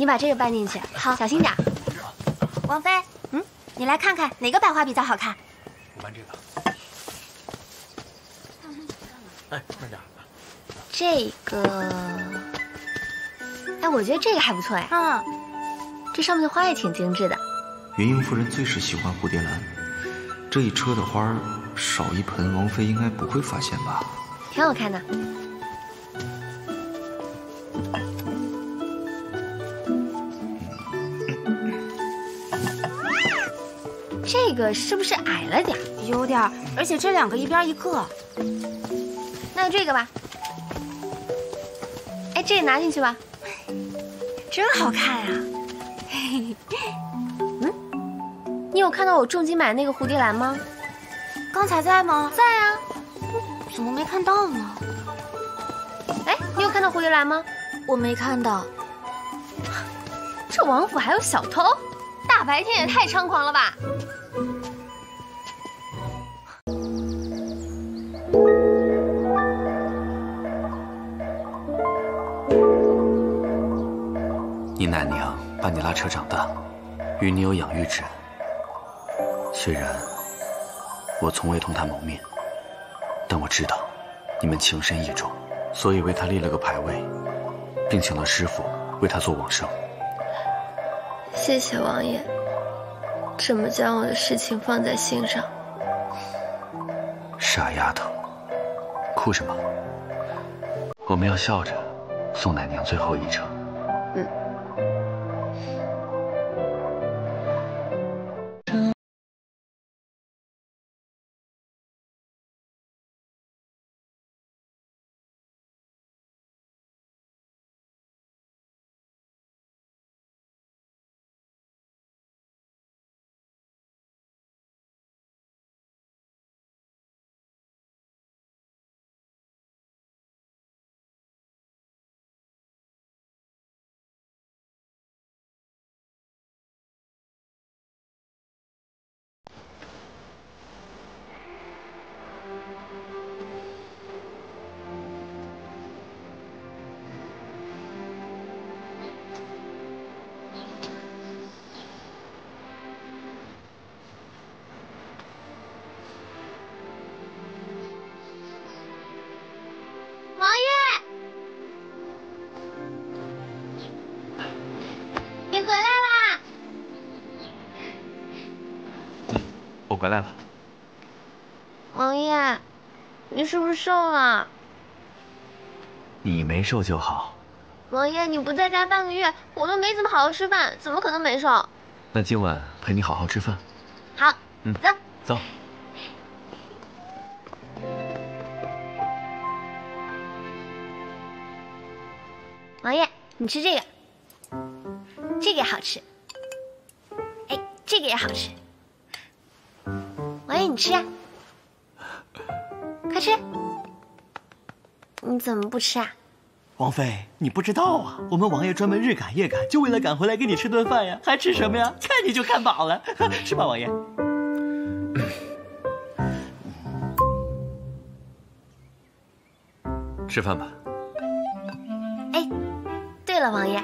你把这个搬进去，好，小心点。王菲，嗯，你来看看哪个百花比较好看。我搬这个。哎，慢点。这个，哎，我觉得这个还不错哎。嗯，这上面的花也挺精致的。云英夫人最是喜欢蝴蝶兰，这一车的花少一盆，王妃应该不会发现吧？挺好看的。个是不是矮了点？有点，而且这两个一边一个。那就这个吧。哎，这个拿进去吧。真好看呀！嗯，你有看到我重金买那个蝴蝶兰吗？刚才在吗？在啊。怎么没看到呢？哎，你有看到蝴蝶兰吗？我没看到。这王府还有小偷？大白天也太猖狂了吧！把你拉扯长大，与你有养育之恩。虽然我从未同他谋面，但我知道你们情深意重，所以为他立了个牌位，并请了师傅为他做往生。谢谢王爷，这么将我的事情放在心上。傻丫头，哭什么？我们要笑着送奶娘最后一程。回来了，王爷，你是不是瘦了？你没瘦就好。王爷，你不在家半个月，我都没怎么好好吃饭，怎么可能没瘦？那今晚陪你好好吃饭。好，嗯，走走。王爷，你吃这个，这个也好吃。哎，这个也好吃。你吃啊，快吃！你怎么不吃啊？王妃，你不知道啊，我们王爷专门日赶夜赶，就为了赶回来给你吃顿饭呀，还吃什么呀？看你就看饱了，是吧，王爷？吃饭吧。哎，对了，王爷，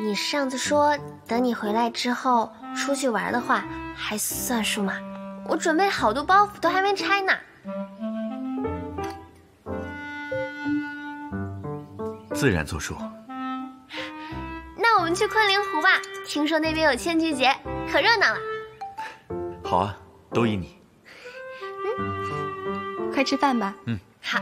你上次说等你回来之后出去玩的话，还算数吗？我准备好多包袱，都还没拆呢。自然作数。那我们去昆凌湖吧，听说那边有千菊节，可热闹了。好啊，都依你。嗯，快吃饭吧。嗯，好。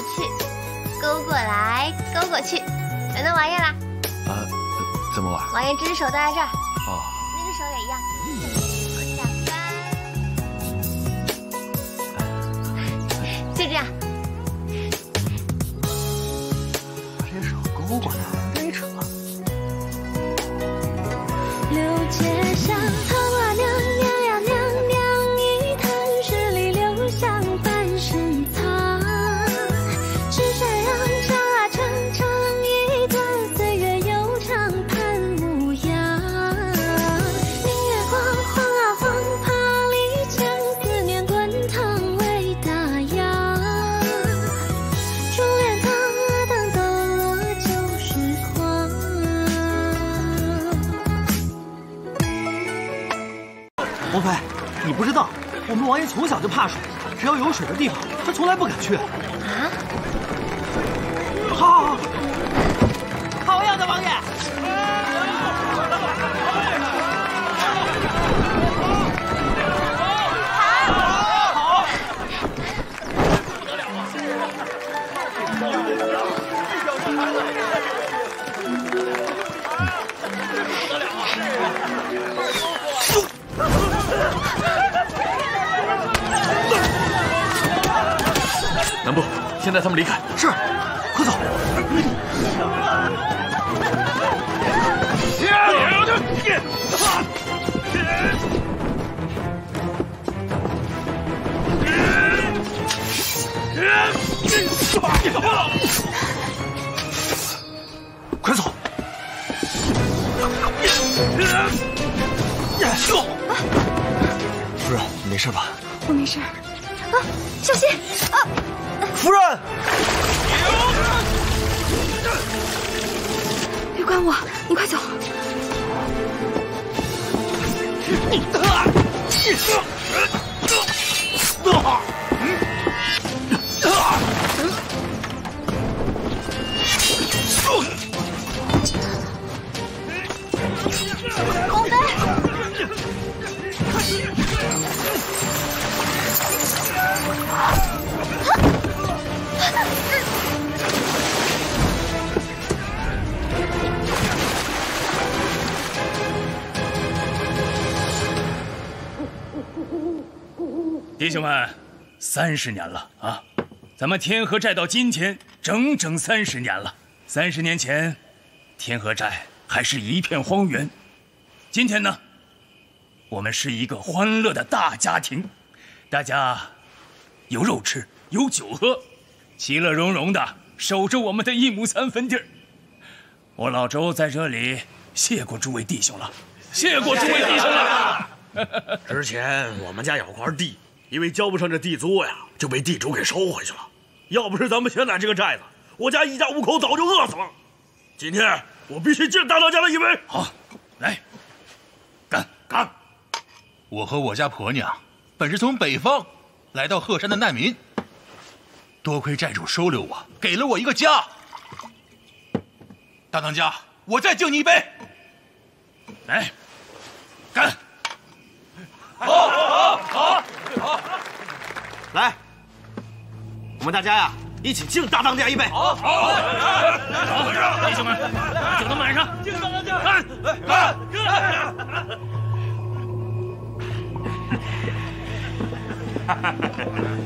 去，勾过来，勾过去，轮到王爷啦！啊，怎么玩？王爷这只手搭在这儿，哦，那只手也一样，就这样，哎，你不知道，我们王爷从小就怕水，只要有水的地方，他从来不敢去。啊？好好好。好样的王爷。啊。先带他们离开。是，快走。快走！夫人，你没事吧？我没事。啊，小心！啊，夫人，别管我，你快走。王弟兄们，三十年了啊！咱们天河寨到今天整整三十年了。三十年前，天河寨还是一片荒原。今天呢，我们是一个欢乐的大家庭，大家有肉吃，有酒喝，其乐融融的守着我们的一亩三分地儿。我老周在这里谢过诸位弟兄了，谢过诸位弟兄了。之前我们家有块地，因为交不上这地租呀，就被地主给收回去了。要不是咱们现在这个寨子，我家一家五口早就饿死了。今天我必须敬大当家的一杯。好，来，干干！我和我家婆娘本是从北方来到鹤山的难民，多亏寨主收留我，给了我一个家。大当家，我再敬你一杯。来，干！好，好，好，好！来，我们大家呀，一起敬大当家一杯。好，好，好！弟兄们，酒都满上，敬大当家！干，干，干！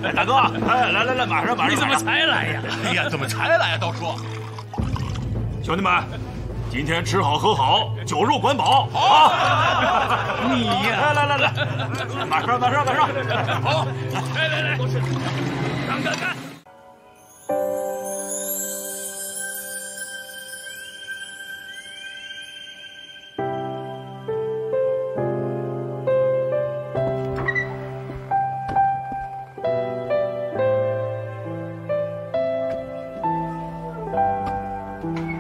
哎，大哥，哎，来来来，马上马上！你怎么才来呀？哎呀，怎么才来呀？道叔，兄弟们，今天吃好喝好，酒肉管饱。好，你呀，来来来来，马上马上马上！好，来来来，干干干！王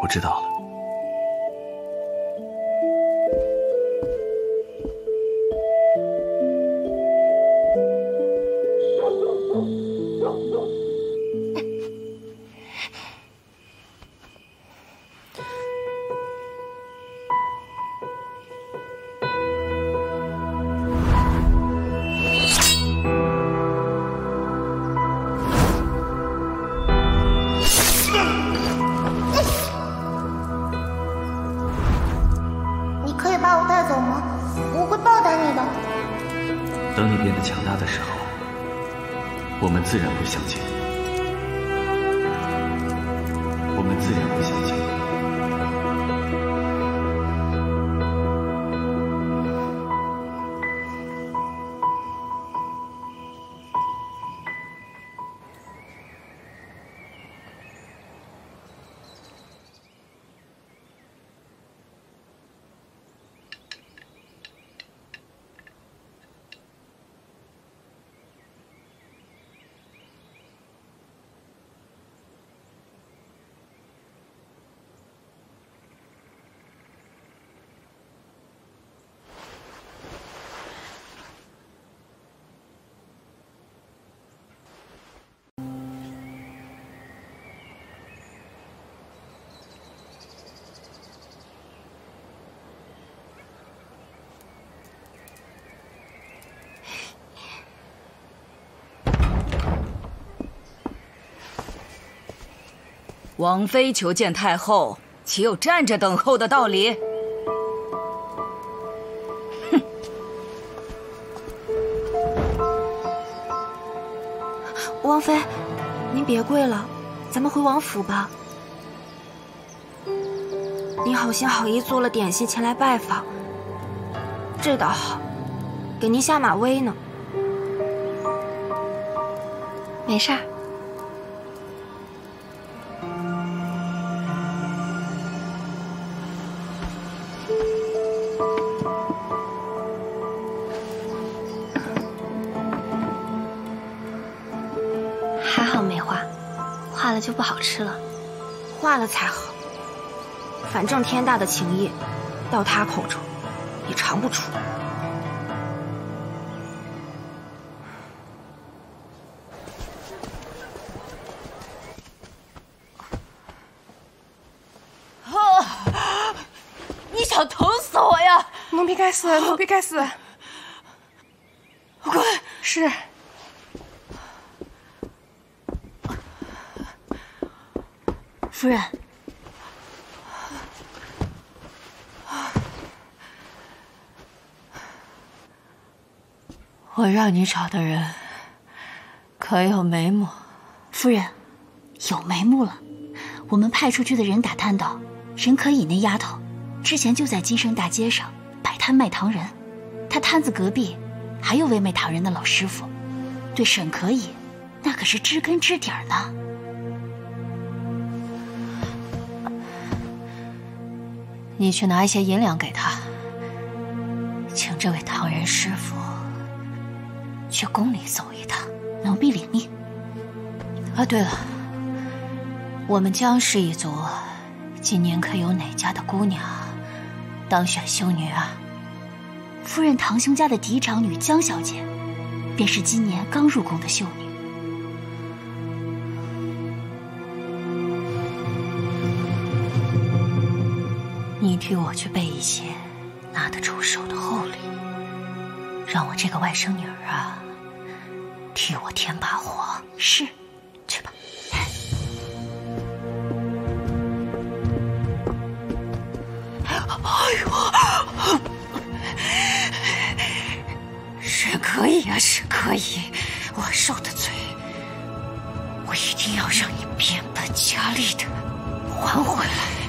我知道了。等你变得强大的时候，我们自然会相见。我们自然王妃求见太后，岂有站着等候的道理？哼！王妃，您别跪了，咱们回王府吧。您好心好意做了点心前来拜访，这倒好，给您下马威呢。没事儿。还好没化，化了就不好吃了。化了才好，反正天大的情谊，到他口中也尝不出。疼死我呀！奴婢该死，奴婢该死。滚！是。夫人，我让你找的人可有眉目？夫人，有眉目了。我们派出去的人打探到，沈可以那丫头之前就在金生大街上摆摊卖糖人，他摊子隔壁还有位卖糖人的老师傅，对沈可以那可是知根知底儿呢。你去拿一些银两给他，请这位唐人师傅去宫里走一趟。奴婢领命。啊，对了，我们江氏一族今年可有哪家的姑娘当选修女啊？夫人堂兄家的嫡长女江小姐，便是今年刚入宫的秀女。你替我去备一些拿得出手的厚礼，让我这个外甥女儿啊替我添把火。是，哎呦，是可以啊，是可以，我受的罪，我一定要让你变本加厉的还回来。